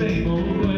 same old